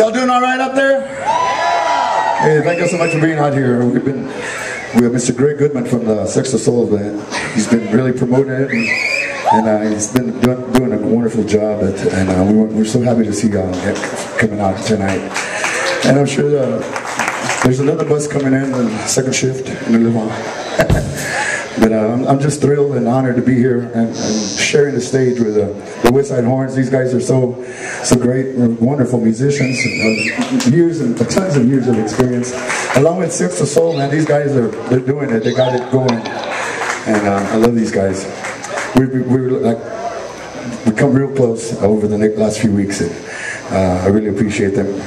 Y'all doing all right up there? Hey, thank you so much for being out here. We've been we have Mr. Greg Goodman from the Sex of Soul band. He's been really promoting it, and, and uh, he's been doing, doing a wonderful job. At, and uh, we, we're so happy to see y'all coming out tonight. And I'm sure uh, there's another bus coming in, the second shift in the Levant. But uh, I'm, just thrilled and honored to be here and, and sharing the stage with uh, the Woodside Horns. These guys are so so great, wonderful musicians, uh, years and tons of years of experience. Along with Sex of Soul, man, these guys are they're doing it. They got it going, and uh, I love these guys. We we, we like we come real close over the last few weeks, and uh, I really appreciate them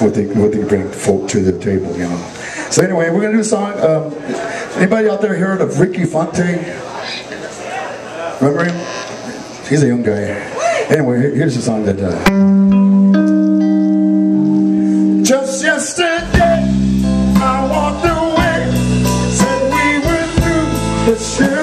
what they what they bring to the table, you know. So anyway, we're gonna do a song. Um, anybody out there heard of Ricky Fanté? Remember him? He's a young guy. Anyway, here's a song that. Uh, Just yesterday, I walked away, said we were through the.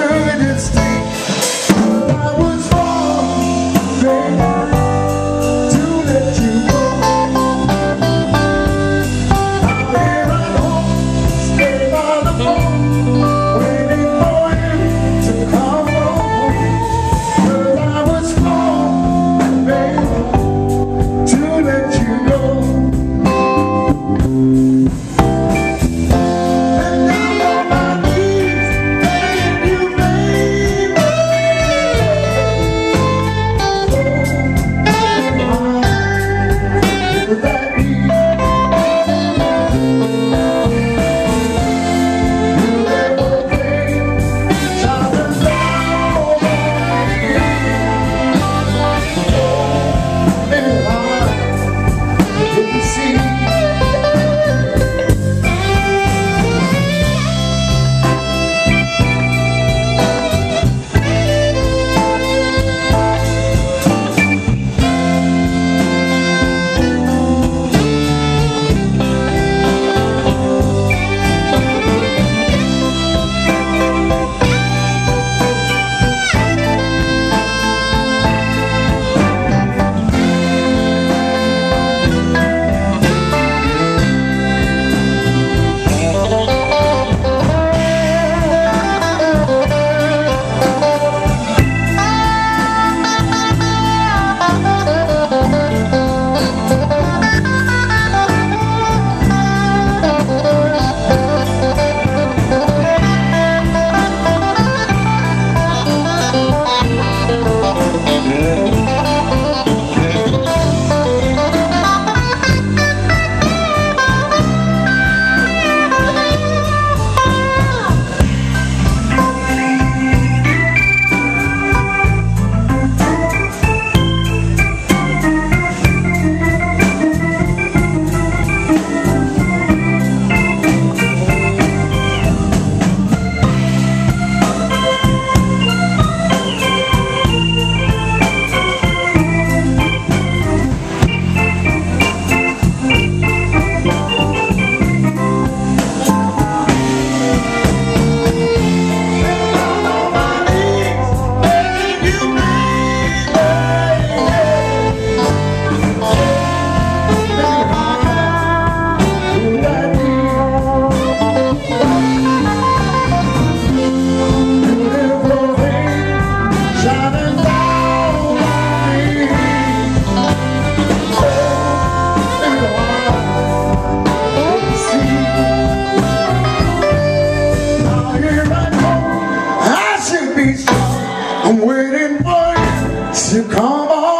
I'm waiting for you to come on.